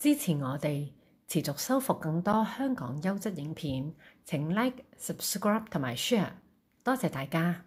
支持我哋持續收復更多香港優質影片，請 Like、Subscribe 同埋 Share，多謝大家。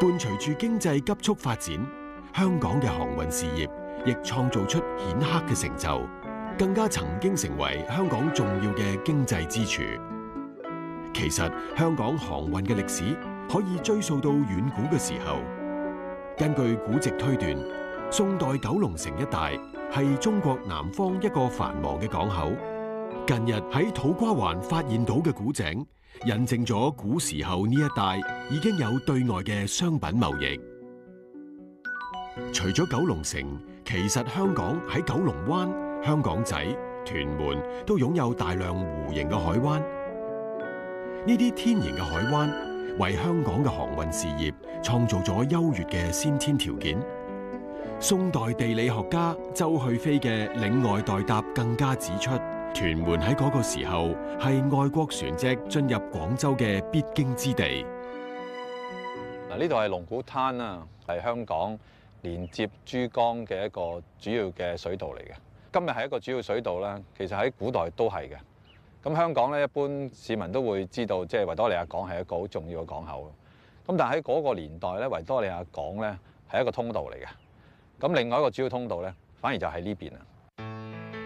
伴隨住經濟急速發展，香港嘅航運事業亦創造出顯赫嘅成就，更加曾經成為香港重要嘅經濟支柱。其實香港航運嘅歷史可以追溯到遠古嘅時候。根據古籍推斷，宋代九龍城一帶係中國南方一個繁忙嘅港口。近日喺土瓜灣發現到嘅古井，印證咗古時候呢一帶已經有對外嘅商品貿易。除咗九龍城，其實香港喺九龍灣、香港仔、屯門都擁有大量弧形嘅海灣。呢啲天然嘅海灣為香港嘅航運事業創造咗優越嘅先天條件。宋代地理學家周去飛嘅《嶺外代答》更加指出，屯門喺嗰個時候係外國船隻進入廣州嘅必經之地。嗱，呢度係龍鼓灘啊，係香港連接珠江嘅一個主要嘅水道嚟嘅。今日係一個主要水道啦，其實喺古代都係嘅。咁香港咧，一般市民都會知道，即係維多利亞港係一個好重要嘅港口。咁但係喺嗰個年代咧，維多利亞港咧係一個通道嚟嘅。咁另外一個主要通道咧，反而就喺呢邊啊。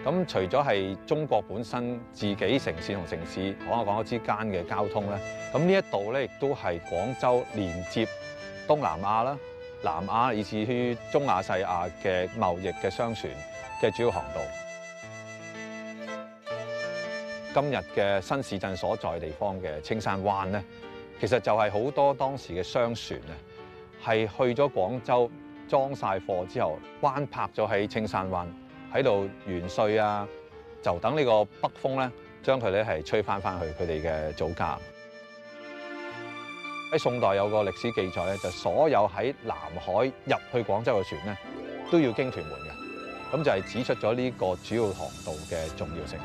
咁除咗係中國本身自己城市同城市港口港口之間嘅交通咧，咁呢一度咧亦都係廣州連接東南亞啦、南亞以至於中亞細亞嘅貿易嘅商船嘅主要航道。今日嘅新市鎮所在地方嘅青山灣咧，其實就係好多當時嘅商船啊，係去咗廣州裝晒貨之後，灣泊咗喺青山灣，喺度元帥啊，就等呢個北風咧，將佢咧係吹翻翻去佢哋嘅祖家。喺宋代有個歷史記載咧，就所有喺南海入去廣州嘅船咧，都要經屯門嘅，咁就係指出咗呢個主要航道嘅重要性。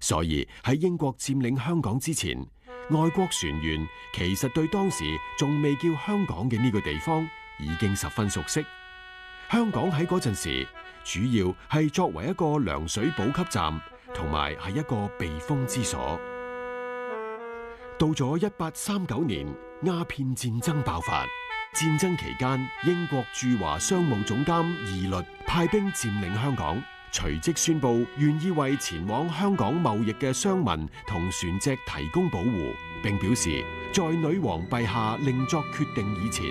所以喺英國佔領香港之前，外國船員其實對當時仲未叫香港嘅呢個地方已經十分熟悉。香港喺嗰阵时，主要系作为一个凉水补给站，同埋系一个避风之所。到咗一八三九年，鸦片战争爆发，战争期间，英国驻华商务总监义律派兵占领香港。随即宣布愿意为前往香港贸易嘅商民同船只提供保护，并表示在女王陛下另作决定以前，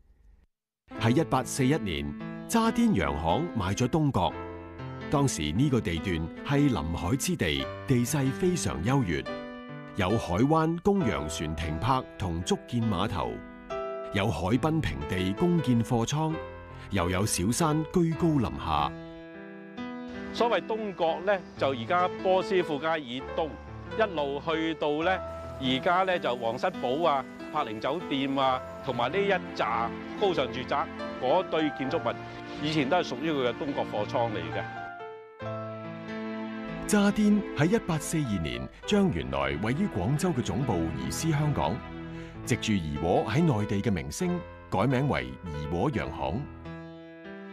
喺一八四一年，渣甸洋行買咗東角。當時呢個地段係臨海之地，地勢非常優越，有海灣供洋船停泊同築建碼頭，有海濱平地供建貨倉，又有小山居高臨下。所謂東角咧，就而家波斯富街以東一路去到咧，而家咧就皇室堡啊、柏寧酒店啊，同埋呢一紮高尚住宅嗰堆建築物，以前都係屬於佢嘅東角貨倉嚟嘅。渣甸喺一八四二年將原來位於廣州嘅總部移師香港，藉住怡和喺內地嘅名聲，改名為怡和洋行。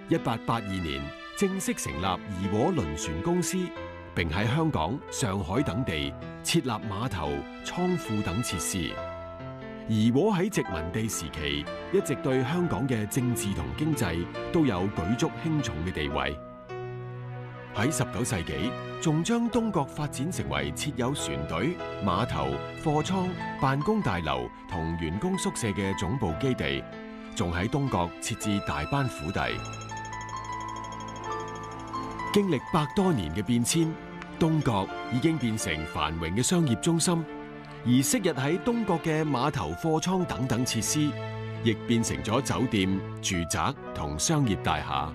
一八八二年正式成立怡和輪船公司，並喺香港、上海等地設立碼頭、倉庫等設施。怡和喺殖民地時期一直對香港嘅政治同經濟都有舉足輕重嘅地位。喺十九世紀，仲將東角發展成為設有船隊、碼頭、貨倉、辦公大樓同員工宿舍嘅總部基地，仲喺東角設置大班府邸。經歷百多年嘅變遷，東角已經變成繁榮嘅商業中心，而昔日喺東角嘅碼頭、貨倉等等設施，亦變成咗酒店、住宅同商業大廈。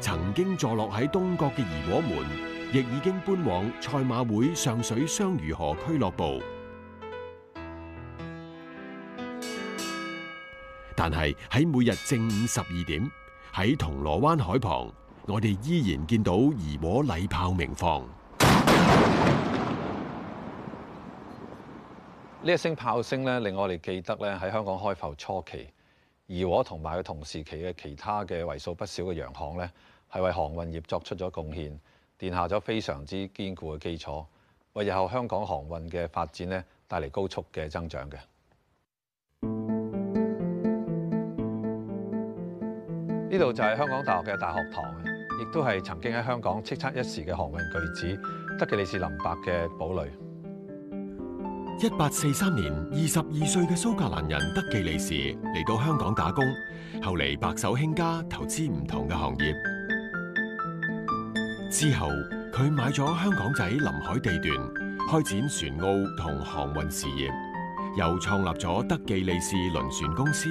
曾經坐落喺東角嘅怡和門，亦已經搬往賽馬會上水双鱼河俱樂部。但係喺每日正午十二點，喺銅鑼灣海旁，我哋依然見到怡和禮炮鸣放。呢一聲炮聲咧，令我哋記得咧喺香港開埠初期，怡和同埋佢同時期嘅其他嘅為數不少嘅洋行咧，係為航運業作出咗貢獻，奠下咗非常之堅固嘅基礎，為日後香港航運嘅發展咧帶嚟高速嘅增長嘅。呢度就係香港大學嘅大學堂，亦都係曾經喺香港叱咤一時嘅航運巨子德記利士林伯嘅堡壘。一八四三年，二十二歲嘅蘇格蘭人德記利士嚟到香港打工，後嚟白手興家，投資唔同嘅行業。之後佢買咗香港仔臨海地段，開展船澳同航運事業，又創立咗德記利士輪船公司，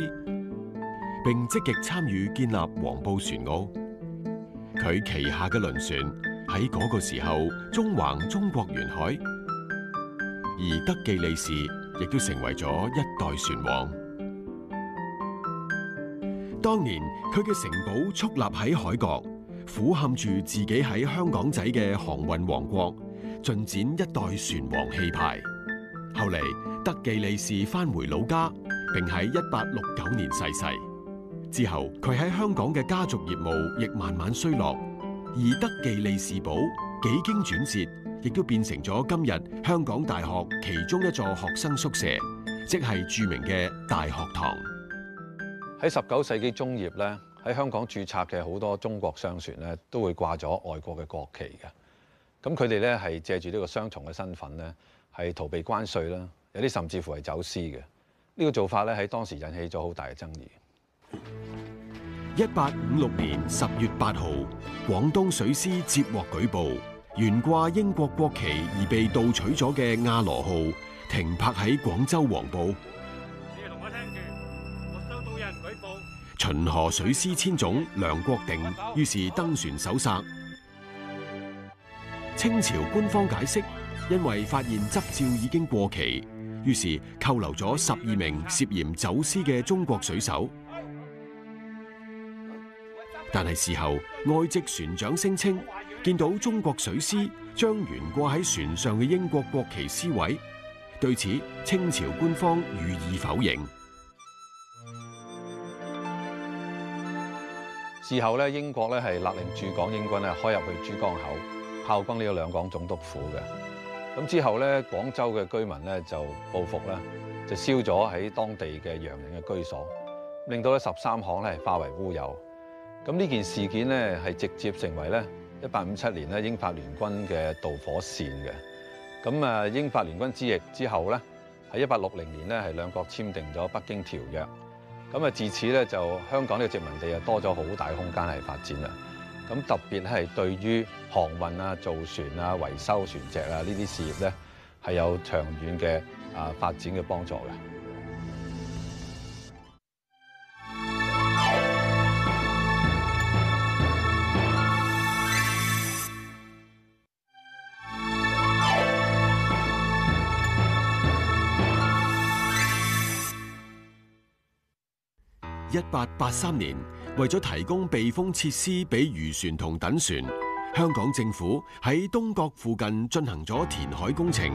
並積極參與建立黃埔船澳。佢旗下嘅輪船喺嗰個時候中橫中國沿海。而德記利士亦都成為咗一代船王。當年佢嘅城堡矗立喺海角，俯瞰住自己喺香港仔嘅航運王國，進展一代船王氣派。後嚟德記利士返回老家，並喺一八六九年逝世。之後佢喺香港嘅家族業務亦慢慢衰落，而德記利士堡幾經轉折。亦都變成咗今日香港大學其中一座學生宿舍，即係著名嘅大學堂。喺十九世紀中葉咧，喺香港註冊嘅好多中國商船咧，都會掛咗外國嘅國旗嘅。咁佢哋咧係借住呢個雙重嘅身份咧，係逃避關稅啦，有啲甚至乎係走私嘅。呢個做法咧喺當時引起咗好大嘅爭議。一八五六年十月八號，廣東水師接獲舉報。悬挂英国国旗而被盗取咗嘅亞羅號停泊喺广州黄埔。你同我听住，我收到有人举报。巡河水师千總梁国定于是登船搜杀。清朝官方解释，因为发现执照已经过期，于是扣留咗十二名涉嫌走私嘅中国水手。但系事后，外籍船长声称。見到中國水師將懸掛喺船上嘅英國國旗撕毀，對此清朝官方予以否認。事後咧，英國咧係勒令駐港英軍咧開入去珠江口炮轟呢個兩港總督府嘅。咁之後咧，廣州嘅居民咧就報復啦，就燒咗喺當地嘅洋人嘅居所，令到咧十三行咧化為烏有。咁呢件事件咧係直接成為咧。一八五七年咧，英法聯軍嘅導火線嘅，咁啊，英法聯軍之役之後咧，喺一八六零年咧，係兩國簽訂咗《北京條約》，咁啊，自此咧就香港呢個殖民地啊多咗好大空間係發展啦。咁特別係對於航運啊、造船啊、維修船隻啊呢啲事業咧，係有長遠嘅啊發展嘅幫助嘅。一八八三年，為咗提供避風設施俾漁船同等船，香港政府喺東角附近進行咗填海工程，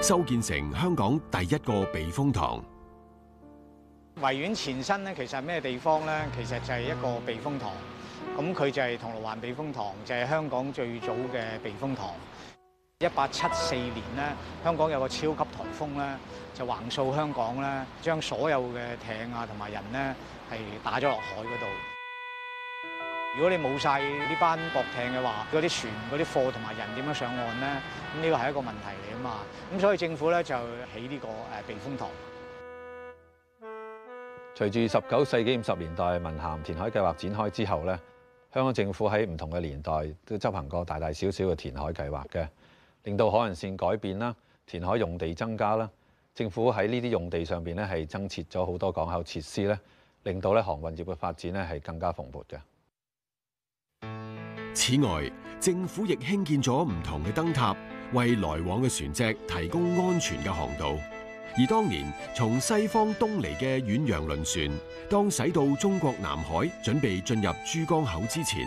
修建成香港第一個避風塘。維園前身咧，其實係咩地方咧？其實就係一個避風塘。咁佢就係銅鑼灣避風塘，就係香港最早嘅避風塘。一八七四年咧，香港有個超級颱風咧，就橫掃香港咧，將所有嘅艇啊同埋人咧係打咗落海嗰度。如果你冇晒呢班駁艇嘅話，嗰啲船、嗰啲貨同埋人點樣上岸咧？咁呢個係一個問題嚟啊嘛。咁所以政府咧就起呢個誒避風塘。隨住十九世紀五十年代民咸填海計劃展開之後咧，香港政府喺唔同嘅年代都執行過大大小小嘅填海計劃嘅，令到海岸線改變啦，填海用地增加啦。政府喺呢啲用地上邊咧係增設咗好多港口設施咧，令到咧航運業嘅發展咧係更加蓬勃嘅。此外，政府亦興建咗唔同嘅燈塔，為來往嘅船隻提供安全嘅航道。而當年從西方東嚟嘅遠洋輪船，當駛到中國南海，準備進入珠江口之前，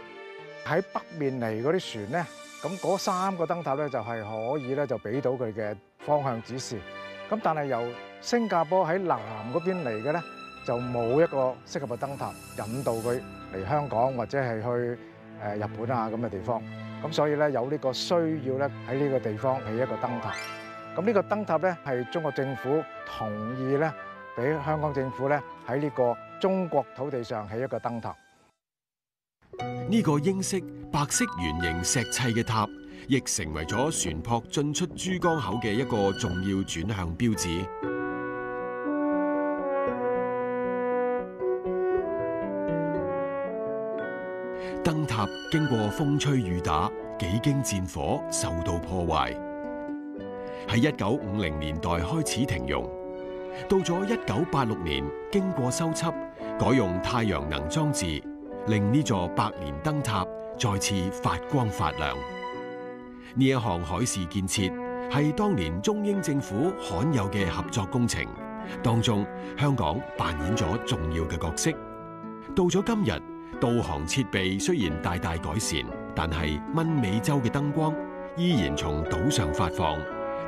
喺北面嚟嗰啲船咧，咁嗰三個燈塔咧就係可以咧就俾到佢嘅方向指示。咁但係由新加坡喺南嗰邊嚟嘅咧，就冇一個適合嘅燈塔引導佢嚟香港或者係去誒日本啊咁嘅地方。咁所以咧有呢個需要咧喺呢個地方起一個燈塔。咁呢個燈塔咧係中國政府同意咧，俾香港政府咧喺呢個中國土地上起一個燈塔。呢個英式白色圓形石砌嘅塔，亦成為咗船舶進出珠江口嘅一個重要轉向標誌。燈塔經過風吹雨打，幾經戰火，受到破壞。喺一九五零年代開始停用，到咗一九八六年經過修葺，改用太陽能裝置，令呢座百年燈塔再次發光發亮。呢一項海事建設係當年中英政府罕有嘅合作工程，當中香港扮演咗重要嘅角色。到咗今日，導航設備雖然大大改善，但係蚊尾洲嘅燈光依然從島上發放。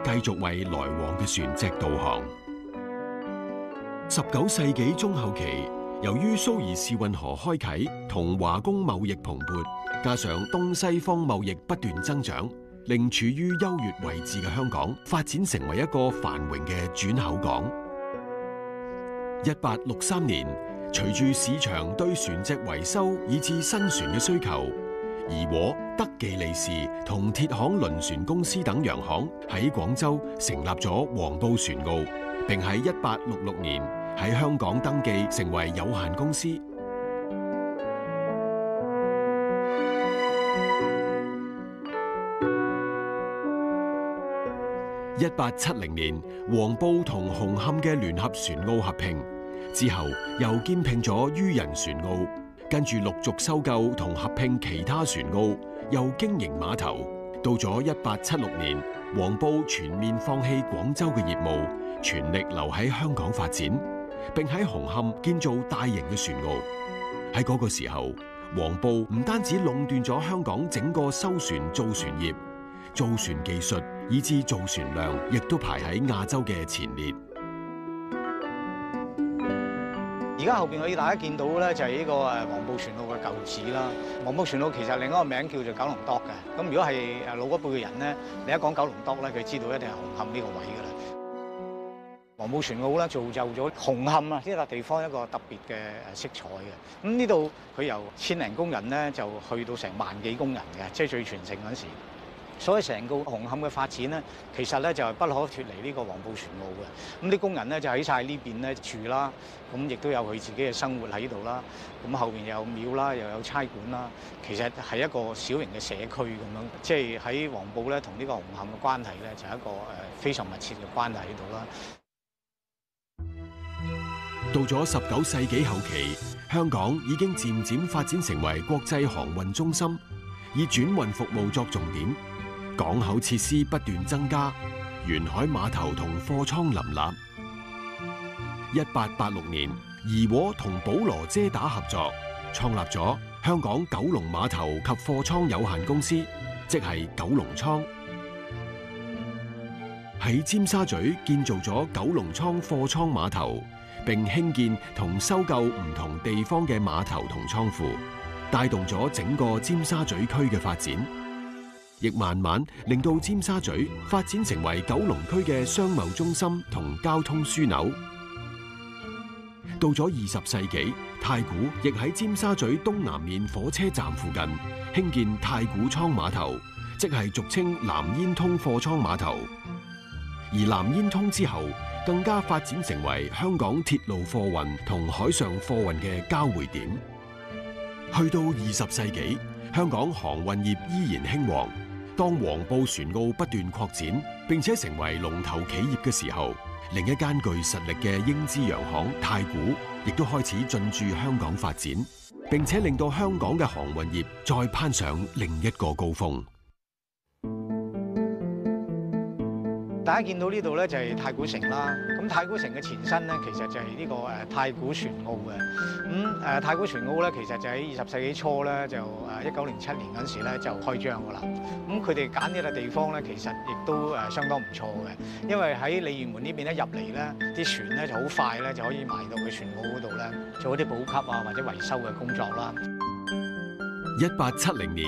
繼續為來往嘅船隻導航。十九世紀中後期，由於蘇伊士運河開啟同華工貿易蓬勃，加上東西方貿易不斷增長，令處於優越位置嘅香港發展成為一個繁榮嘅轉口港。一八六三年，隨住市場對船隻維修以至新船嘅需求。怡和、德記利士同鐵行輪船公司等洋行喺廣州成立咗黃埔船澳，並喺一八六六年喺香港登記成為有限公司。一八七零年，黃埔同紅磡嘅聯合船澳合并之後，又兼併咗于仁船澳。跟住陸續收购同合并其他船澳，又經營碼頭。到咗一八七六年，黃埔全面放棄廣州嘅業務，全力留喺香港發展，並喺紅磡建造大型嘅船澳。喺嗰個時候，黃埔唔單止壟斷咗香港整個修船造船業，造船技術以至造船量，亦都排喺亞洲嘅前列。而家後邊可以大家見到咧，就係呢個誒黃埔船澳嘅舊址啦。黃埔船澳其實另一個名叫做九龍篤嘅。咁如果係誒老一輩嘅人咧，你一講九龍篤咧，佢知道一定係紅磡呢個位㗎啦。黃埔船澳咧造就咗紅磡啊呢笪地方一個特別嘅誒色彩嘅。咁呢度佢由千零工人咧，就去到成萬幾工人嘅，即係最全盛嗰時。所以成個紅磡嘅發展咧，其實咧就係不可脫離呢個黃埔船澳嘅。咁啲工人咧就喺晒呢邊咧住啦，咁亦都有佢自己嘅生活喺度啦。咁後邊又有廟啦，又有差館啦。其實係一個小型嘅社區咁樣，即係喺黃埔咧同呢個紅磡嘅關係咧，就係一個誒非常密切嘅關係喺度啦。到咗十九世紀後期，香港已經漸漸發展成為國際航運中心，以轉運服務作重點。港口設施不斷增加，沿海碼頭同貨倉林立。一八八六年，怡和同保羅遮打合作，創立咗香港九龍碼頭及貨倉有限公司，即係九龍倉。喺尖沙咀建造咗九龍倉貨倉碼頭，並興建同收购唔同地方嘅碼頭同倉庫，帶動咗整個尖沙咀區嘅發展。亦慢慢令到尖沙咀發展成為九龍區嘅商貿中心同交通枢纽。到咗二十世紀，太古亦喺尖沙咀東南面火車站附近興建太古倉碼頭，即係俗稱南煙通貨倉碼頭。而南煙通之後，更加發展成為香港鐵路貨運同海上貨運嘅交匯點。去到二十世紀，香港航運業依然興旺。當黃埔船澳不斷擴展，並且成為龍頭企業嘅時候，另一間具實力嘅英资洋行太古，亦都開始進駐香港發展，並且令到香港嘅航運業再攀上另一個高峰。大家見到呢度咧就係太古城啦，咁太古城嘅前身咧其實就係呢個誒太古船澳嘅，咁誒太古船澳咧其實就喺二十世紀初咧就誒一九零七年嗰時咧就開張噶啦，咁佢哋揀呢個地方咧其實亦都誒相當唔錯嘅，因為喺鯉魚門呢邊咧入嚟咧啲船咧就好快咧就可以埋到去船澳嗰度咧做一啲補給啊或者維修嘅工作啦。一八七零年，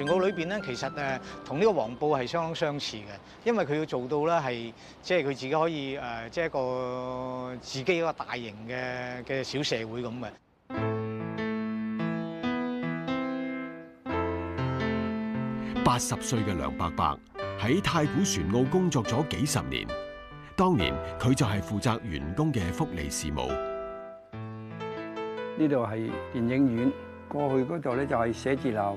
船澳裏邊咧，其實誒同呢個黃埔係相當相似嘅，因為佢要做到咧係即係佢自己可以誒，即係一個自己一個大型嘅嘅小社會咁嘅。八十歲嘅梁伯伯喺太古船澳工作咗幾十年，當年佢就係負責員工嘅福利事務。呢度係電影院，過去嗰度咧就係寫字樓。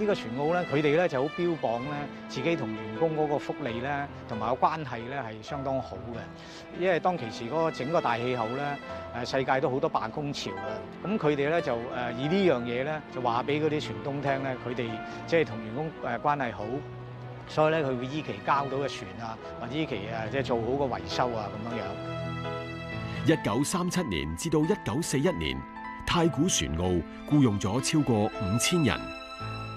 呢個船澳咧，佢哋咧就好標榜咧，自己同員工嗰個福利咧，同埋個關係咧係相當好嘅。因為當其時嗰個整個大氣候咧，誒世界都好多辦工潮嘅，咁佢哋咧就誒以呢樣嘢咧，就話俾嗰啲船東聽咧，佢哋即係同員工誒關係好，所以咧佢會依期交到嘅船啊，或者依期誒即係做好個維修啊咁樣樣。一九三七年至到一九四一年，太古船澳僱用咗超過五千人。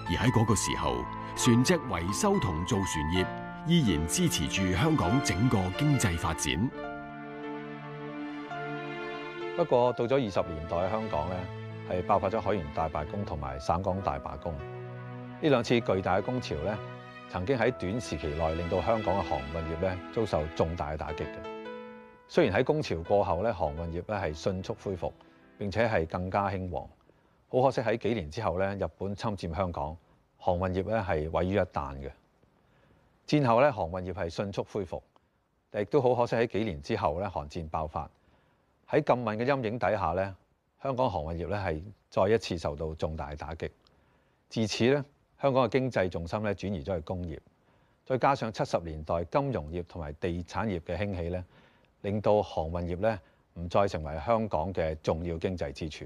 而喺嗰個時候，船隻維修同造船業依然支持住香港整個經濟發展。不過到咗二十年代，香港咧係爆發咗海員大罷工同埋省港大罷工。呢兩次巨大嘅工潮咧，曾經喺短時期內令到香港嘅航運業咧遭受重大嘅打擊嘅。雖然喺工潮過後咧，航運業咧係迅速恢復，並且係更加興旺。好可惜喺幾年之後咧，日本侵佔香港，航運業咧係毀於一旦嘅。戰後咧，航運業係迅速恢復，亦都好可惜喺幾年之後咧，韓戰爆發。喺禁運嘅陰影底下咧，香港航運業咧係再一次受到重大打擊。自此咧，香港嘅經濟重心咧轉移咗去工業，再加上七十年代金融業同埋地產業嘅興起咧，令到航運業咧唔再成為香港嘅重要經濟支柱。